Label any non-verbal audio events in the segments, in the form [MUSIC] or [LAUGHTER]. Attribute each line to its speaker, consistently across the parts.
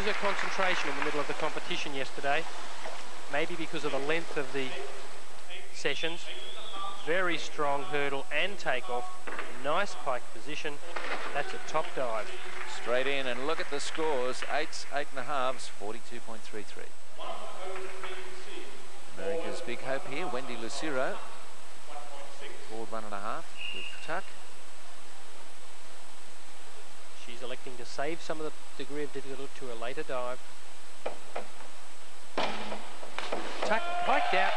Speaker 1: lose her concentration in the middle of the competition yesterday. Maybe because of the length of the sessions. Very strong hurdle and takeoff. Nice pike position. That's a top dive.
Speaker 2: Straight in and look at the scores. Eights, eight and a halves, 42.33. America's big hope here, Wendy Lucero. Forward one and a half with tuck.
Speaker 1: She's electing to save some of the degree of difficulty to a later dive. Tuck, piked out.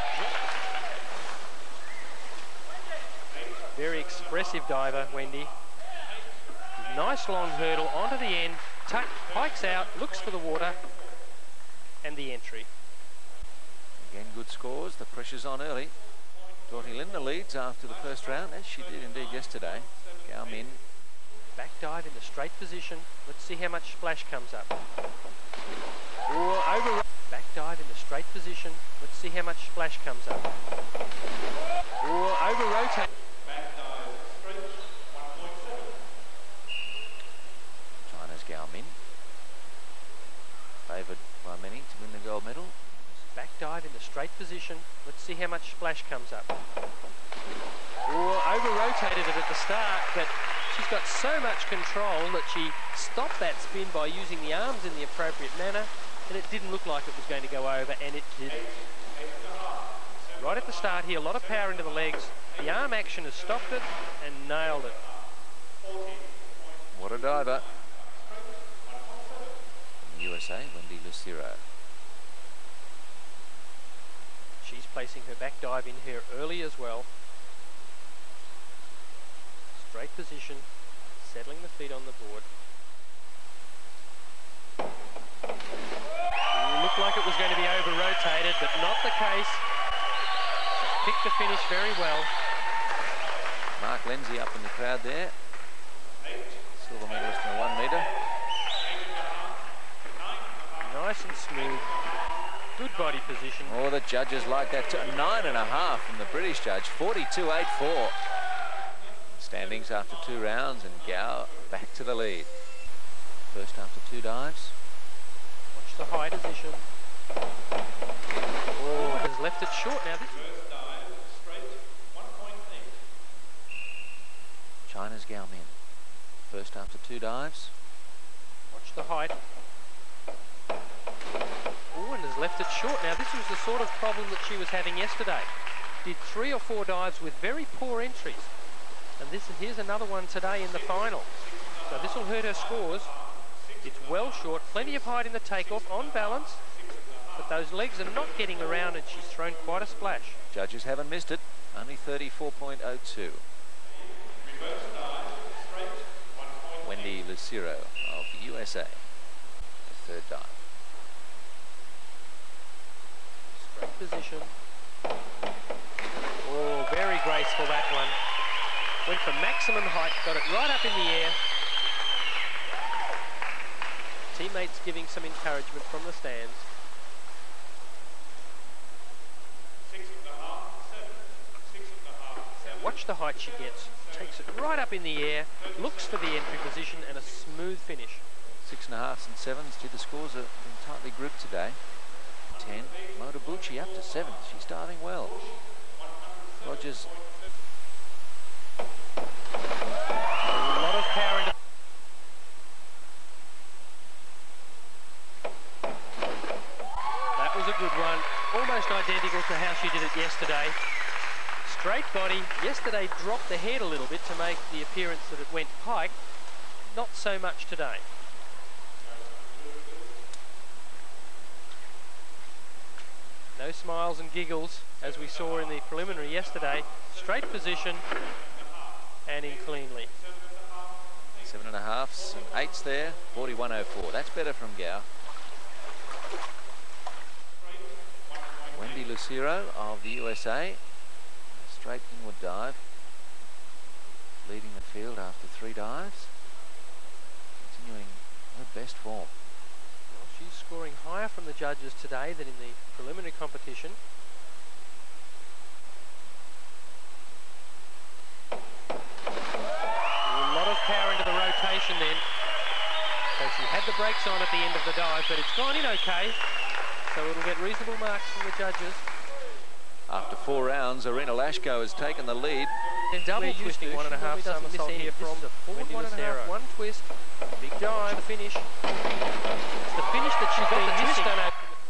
Speaker 1: Very expressive diver, Wendy. Nice long hurdle onto the end. Tuck, pikes out, looks for the water, and the entry.
Speaker 2: Again, good scores. The pressure's on early. Dorothy Linda leads after the first round, as she did indeed yesterday. Gao Min.
Speaker 1: Back dive in the straight position. Let's see how much splash comes up. Or over. Back dive in the straight position. Let's see how much splash comes up. Or over rotate.
Speaker 2: China's Gao Min. Favoured by many to win the gold medal.
Speaker 1: Back dive in the straight position. Let's see how much splash comes up. Or over rotated it at the start, but she's got so much control that she stopped that spin by using the arms in the appropriate manner, and it didn't look like it was going to go over, and it did. Right at the start here, a lot of power into the legs. The arm action has stopped it and nailed it.
Speaker 2: What a diver. From the USA, Wendy Lucero.
Speaker 1: She's placing her back dive in here early as well. Straight position, settling the feet on the board. Looked like it was going to be over rotated, but not the case. Picked the finish very well.
Speaker 2: Mark Lindsay up in the crowd there. Silver medalist in the one metre.
Speaker 1: Nice and smooth. Good body position.
Speaker 2: Oh, the judges like that. Nine and a half from the British judge. 42.84. Standings after two rounds and Gao back to the lead. First after two dives.
Speaker 1: Watch the high position. Oh, has left it short now. This
Speaker 2: China's Gao Min. First after two dives.
Speaker 1: Watch the height. Oh, and has left it short. Now, this was the sort of problem that she was having yesterday. Did three or four dives with very poor entries. And this here's another one today in the final. So this will hurt her scores. It's well short, plenty of height in the takeoff, on balance. But those legs are not getting around and she's thrown quite a splash.
Speaker 2: Judges haven't missed it. Only 34.02. Wendy Lucero of USA. The third dive.
Speaker 1: Straight position. Oh, very graceful that one. Went for maximum height, got it right up in the air. Teammates giving some encouragement from the stands. Watch the height she gets. Takes it right up in the air, looks for the entry position and a smooth finish.
Speaker 2: Six and a halves and sevens to the scores are been tightly grouped today. Ten. Motobuchi up to seven. She's diving well. Rogers.
Speaker 1: A lot of power into That was a good one. Almost identical to how she did it yesterday. Straight body. Yesterday dropped the head a little bit to make the appearance that it went pike. Not so much today. No smiles and giggles as we saw in the preliminary yesterday. Straight position and in cleanly.
Speaker 2: Seven and a and eights there. 41.04. That's better from Gao. Lucero of the USA. Straight inward dive. Leading the field after three dives. Continuing her best form.
Speaker 1: Well, She's scoring higher from the judges today than in the preliminary competition. A lot of power into the rotation then. So she had the brakes on at the end of the dive, but it's gone in okay. So it'll get reasonable marks from the judges.
Speaker 2: After four rounds, Irina Lashko has taken the lead.
Speaker 1: And double
Speaker 3: We're
Speaker 1: twisting
Speaker 3: to.
Speaker 1: one and a
Speaker 3: She
Speaker 1: half
Speaker 3: normally doesn't miss
Speaker 1: somersault here
Speaker 3: This
Speaker 1: from
Speaker 3: forward
Speaker 1: Wendy
Speaker 3: one and a half,
Speaker 1: Lucero.
Speaker 3: one
Speaker 1: twist, big dive, the finish. It's the finish that she's been missing.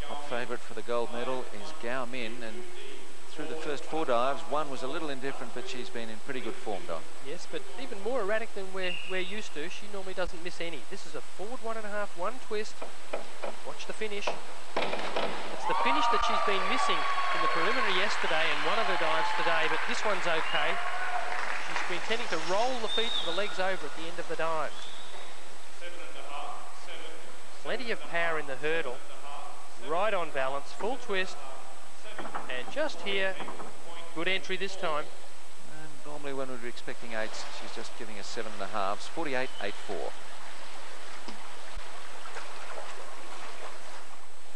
Speaker 2: Top favourite for the gold medal is Gao Min, and through the first four dives, one was a little indifferent, but she's been in pretty good form, Don.
Speaker 1: Yes, but even more erratic than we're, we're used to. She normally doesn't miss any. This is a forward one and a half, one twist. Watch the finish. It's the finish that she's been missing in the preliminary yesterday and one of her dives today, but this one's okay. She's been tending to roll the feet and the legs over at the end of the dive. Plenty of power in the hurdle. Right on balance, full twist. And just here, good entry this time.
Speaker 2: And normally when we were expecting eights, she's just giving us seven and a halves, 48 8 4.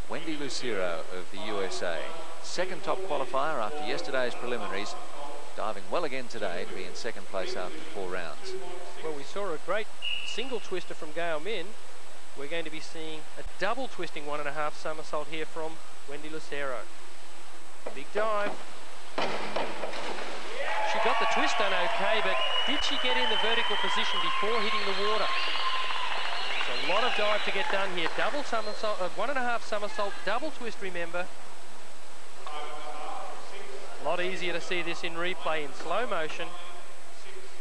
Speaker 2: Wendy Lucero of the USA, second top qualifier after yesterday's preliminaries, diving well again today to be in second place after four rounds.
Speaker 1: Well, we saw a great single twister from Gao Min. We're going to be seeing a double twisting one and a half somersault here from Wendy Lucero. Big dive. She got the twist done okay, but did she get in the vertical position before hitting the water? It's a lot of dive to get done here. Double somersault, uh, one and a half somersault, double twist, remember. A lot easier to see this in replay in slow motion.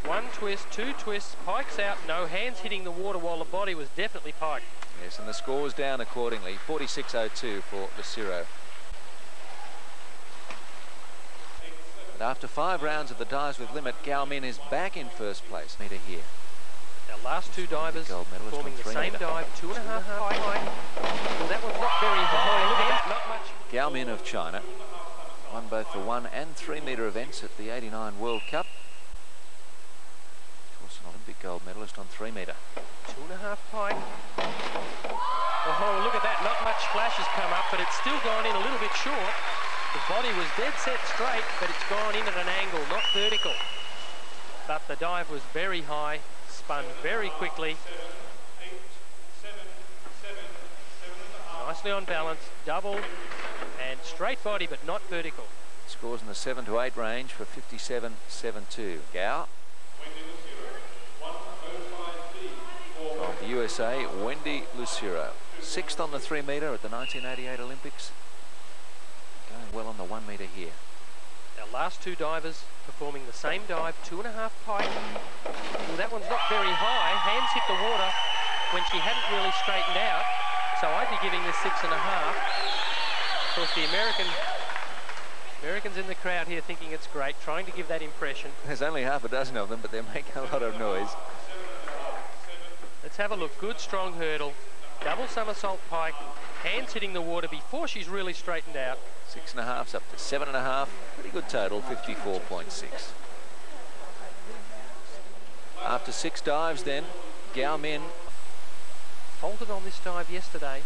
Speaker 1: One twist, two twists, pikes out, no hands hitting the water while the body was definitely piked.
Speaker 2: Yes, and the score was down accordingly, 46-02 for Lucero. But after five rounds of the dives with limit, Gao Min is back in first place. Meter here.
Speaker 1: Our last two divers
Speaker 2: gold
Speaker 1: performing the same
Speaker 2: metre.
Speaker 1: dive, two and a half high height. Well, that one's not very high. Oh, look at that, not much.
Speaker 2: Gao Min of China won both the one and three metre events at the 89 World Cup. Of course, an Olympic gold medalist on three metre.
Speaker 1: Two and a half pike. Oh, look at that. Not much flash has come up, but it's still gone in a little bit short. The body was dead set straight, but it's gone in at an angle, not vertical. But the dive was very high, spun very quickly. Nicely on balance, double, and straight body, but not vertical.
Speaker 2: Scores in the 7 to 8 range for 57-7-2. Gao. From the USA, Wendy Lucero. Sixth on the 3 metre at the 1988 Olympics. Well on the 1 metre here.
Speaker 1: Our last two divers performing the same dive, two and a half pike. Well, that one's not very high. Hands hit the water when she hadn't really straightened out. So I'd be giving this six and a half. Of course, the American Americans in the crowd here thinking it's great, trying to give that impression.
Speaker 2: There's only half a dozen of them, but they're making a lot of noise.
Speaker 1: Let's have a look. Good, strong hurdle. Double somersault pike. Hands hitting the water before she's really straightened out.
Speaker 2: Six and a half's up to seven and a half. Pretty good total, 54.6. After six dives then, Gao Min
Speaker 1: Faltered on this dive yesterday.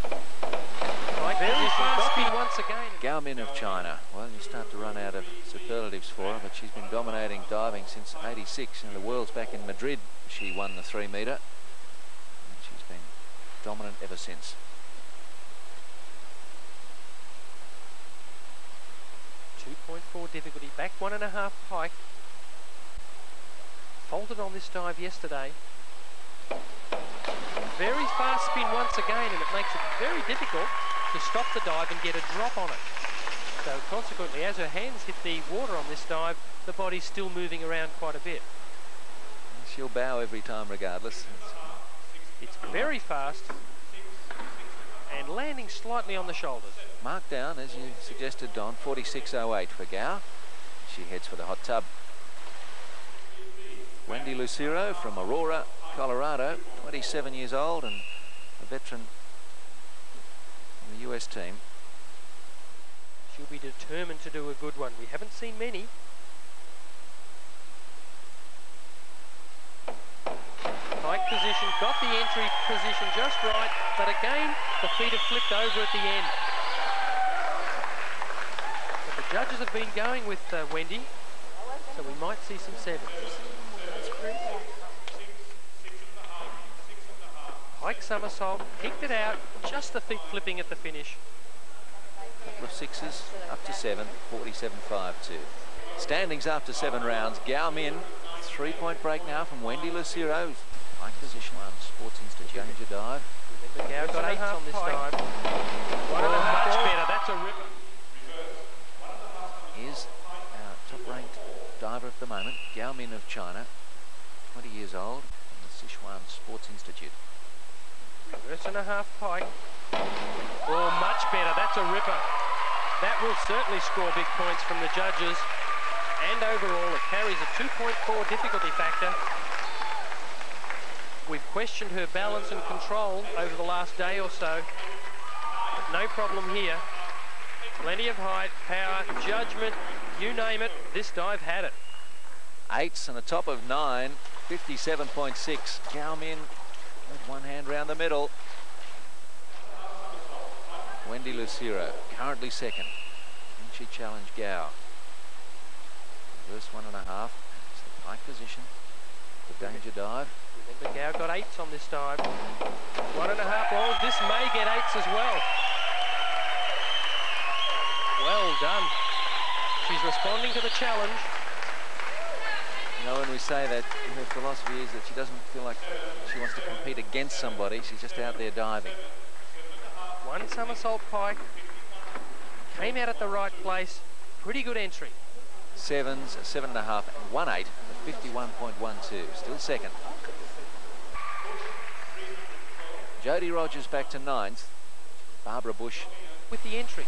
Speaker 1: Pike
Speaker 3: Very
Speaker 1: position,
Speaker 3: fast
Speaker 1: got
Speaker 3: spin
Speaker 1: me once again.
Speaker 2: Gao Min of China. Well, you start to run out of superlatives for her, but she's been dominating diving since 86. And the world's back in Madrid. She won the three metre. And she's been dominant ever since.
Speaker 1: Two point four difficulty, back one and a half pike. Faulted on this dive yesterday. Very fast spin once again, and it makes it very difficult to stop the dive and get a drop on it. So consequently, as her hands hit the water on this dive, the body's still moving around quite a bit.
Speaker 2: She'll bow every time regardless.
Speaker 1: It's very fast and landing slightly on the shoulders.
Speaker 2: Mark down, as you suggested, Don, 46.08 for Gao. She heads for the hot tub. Wendy Lucero from Aurora, Colorado, 27 years old and a veteran in the US team.
Speaker 1: She'll be determined to do a good one. We haven't seen many. Pike position, got the entry position just right, but again, the feet have flipped over at the end. But the judges have been going with uh, Wendy, so we might see some sevens. Pike somersault, kicked it out, just the feet flipping at the finish.
Speaker 2: Couple of sixes, up to seven, 47-5-2. Standings after seven rounds. Gao Min, three-point break now from Wendy Lucero. Pike position on Sports Institute danger dive.
Speaker 1: Remember, Gao got eights on this dive. One and a half much better, that's a ripper.
Speaker 2: Is our top-ranked diver at the moment, Gao Min of China, 20 years old, from the Sichuan Sports Institute.
Speaker 1: Reverse and a half pike. Oh, much better. That's a ripper. That will certainly score big points from the judges. And overall, it carries a 2.4 difficulty factor. We've questioned her balance and control over the last day or so. But no problem here. Plenty of height, power, judgment, you name it. This dive had it.
Speaker 2: Eights and a top of nine, 57.6. Gao Min with one hand round the middle. Wendy Lucero, currently second. And she challenged Gao. Reverse one and a half. It's the pike position. The danger dive.
Speaker 1: Remember, Gao got eights on this dive. One and a half. Oh, this may get eights as well. Well done. She's responding to the challenge.
Speaker 2: You know, when we say that, her philosophy is that she doesn't feel like she wants to compete against somebody. She's just out there diving.
Speaker 1: One somersault pike. Came out at the right place. Pretty good entry.
Speaker 2: Sevens, seven and a half, and one eight, 51.12. Still second. Jodie Rogers back to ninth. Barbara Bush.
Speaker 1: With the entries.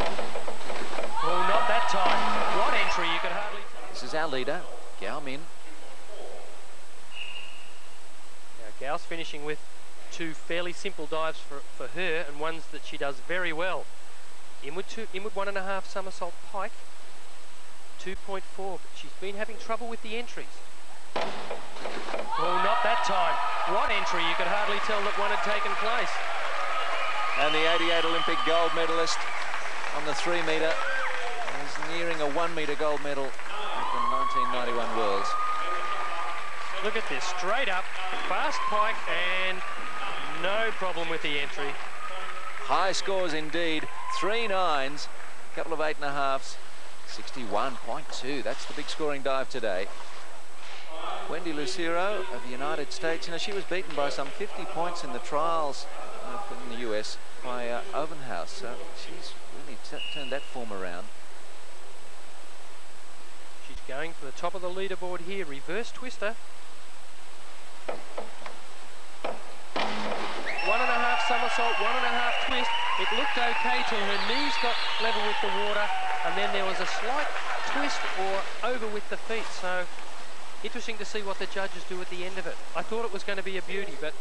Speaker 1: Oh, not that time. What entry, you could hardly...
Speaker 2: This is our leader, Gao Min.
Speaker 1: Now, Gao's finishing with two fairly simple dives for, for her and ones that she does very well. Inward, two, inward one and a half somersault pike. 2.4, but she's been having trouble with the entries. Well, not that time. What entry? You could hardly tell that one had taken place.
Speaker 2: And the 88 Olympic gold medalist on the three metre is nearing a one metre gold medal at the 1991 Worlds.
Speaker 1: Look at this, straight up, fast pike, and no problem with the entry.
Speaker 2: High scores indeed, three nines, a couple of eight and a halves, 61.2. That's the big scoring dive today. Wendy Lucero of the United States. You know, she was beaten by some 50 points in the trials uh, in the US by uh, Ovenhouse. So she's really turned that form around.
Speaker 1: She's going for the top of the leaderboard here. Reverse twister. One and a half somersault, one and a half twist. It looked okay till her knees got level with the water and then there was a slight twist or over with the feet. So interesting to see what the judges do at the end of it. I thought it was going to be a beauty, but...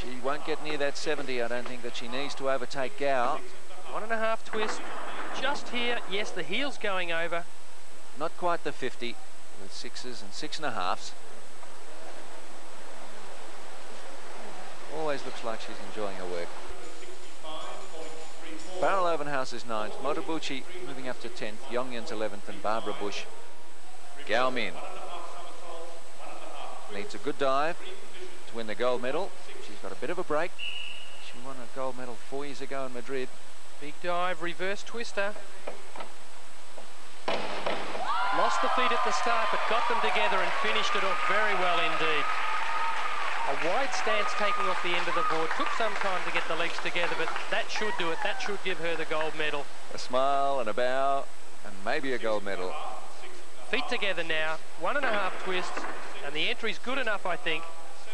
Speaker 2: She won't get near that 70, I don't think, that she needs to overtake Gao.
Speaker 1: One and a half twist, just here. Yes, the heel's going over.
Speaker 2: Not quite the 50, with sixes and six and a halves. Always looks like she's enjoying her work. Barrel Ovenhouse is ninth. Motobuchi moving up to 10th. Yongyun's 11th and Barbara Bush. Gao Min needs a good dive to win the gold medal. She's got a bit of a break. She won a gold medal four years ago in Madrid.
Speaker 1: Big dive, reverse twister. Lost the feet at the start, but got them together and finished it off very well indeed. A wide stance taking off the end of the board. Took some time to get the legs together, but that should do it. That should give her the gold medal.
Speaker 2: A smile and a bow and maybe a gold medal.
Speaker 1: Feet together now. One and a half twists. And the entry's good enough, I think.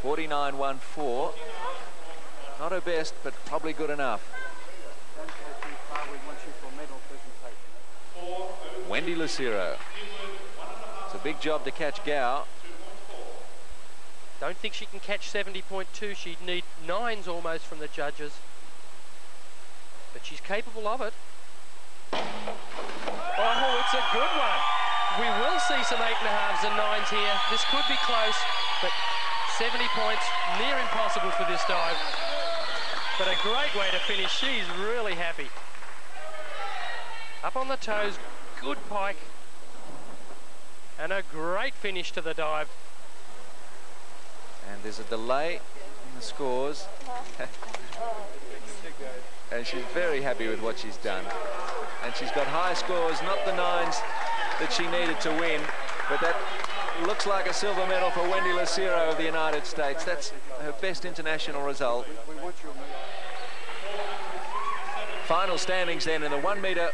Speaker 2: 49.14. Not her best, but probably good enough. Wendy Lucero. It's a big job to catch Gao.
Speaker 1: Don't think she can catch 70.2. She'd need nines almost from the judges. But she's capable of it. Oh, it's a good one. We will see some eight and a halves and nines here. This could be close, but 70 points, near impossible for this dive. But a great way to finish. She's really happy. Up on the toes, good pike. And a great finish to the dive.
Speaker 2: And there's a delay in the scores. [LAUGHS] and she's very happy with what she's done. And she's got high scores, not the nines that she needed to win, but that looks like a silver medal for Wendy Lucero of the United States. That's her best international result. Final standings then in the one metre.